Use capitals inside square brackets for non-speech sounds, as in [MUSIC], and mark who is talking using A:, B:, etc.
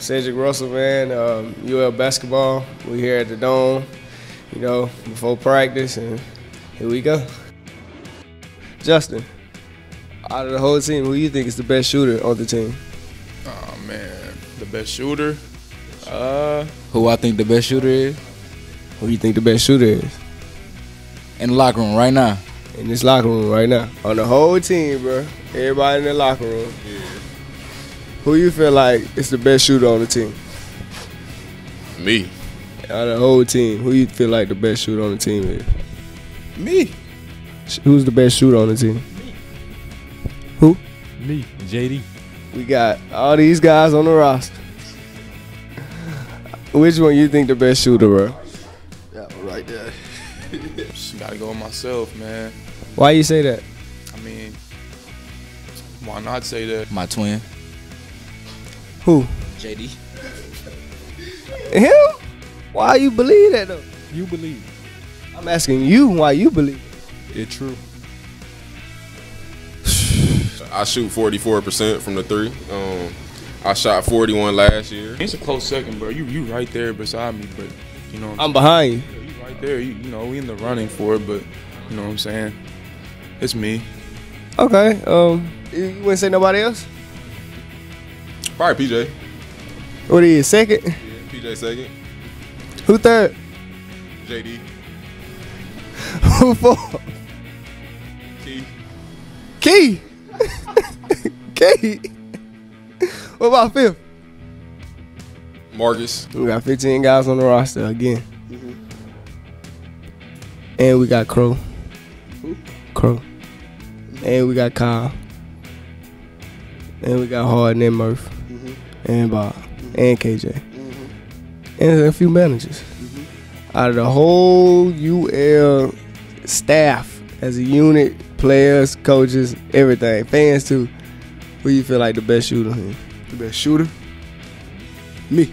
A: Cedric Russell, man. Um, UL basketball. We here at the Dome, you know, before practice, and here we go. Justin, out of the whole team, who you think is the best shooter on the team?
B: Oh man, the best shooter. Uh,
C: Who I think the best shooter is
A: Who you think the best shooter is
C: in the locker room right now?
A: in this locker room right now? On the whole team, bro. Everybody in the locker room. Who you feel like is the best shooter on the team?
D: Me.
A: Out of the whole team, who you feel like the best shooter on the team is?
B: me.
A: Who's the best shooter on the team? Me. Who?
E: Me, JD.
A: We got all these guys on the roster. Which one you think the best shooter, bro?
D: Yeah, right there. [LAUGHS]
B: Just gotta go with myself, man.
A: Why you say that?
B: I mean, why not say that?
C: My twin,
A: Who?
C: JD.
A: Him? Why you believe that though?
E: You believe
A: I'm asking you why you believe.
E: it true. [SIGHS]
D: I shoot 44% from the three. Um, I shot 41 last year.
B: It's a close second, bro. You you right there beside me, but you know,
A: I'm behind you.
B: you right there. You, you know, we in the running for it, but you know what I'm saying. It's me.
A: Okay. Um, you you wouldn't say nobody else?
D: Probably PJ.
A: What are you second?
D: Yeah, PJ second.
A: Who third?
D: JD. [LAUGHS]
A: Who fourth?
D: Key.
A: Key. [LAUGHS] Key. What about fifth?
D: Marcus.
A: We got 15 guys on the roster again. Mm-hmm. And we got Crow. Crow. And we got Kyle. And we got Harden and Murph. Mm-hmm. And Bob. And KJ. Mm-hmm. And a few managers. Mm-hmm. Out of the whole UL staff as a unit, players, coaches, everything, fans too, who you feel like the best shooter?
F: The best shooter? Me.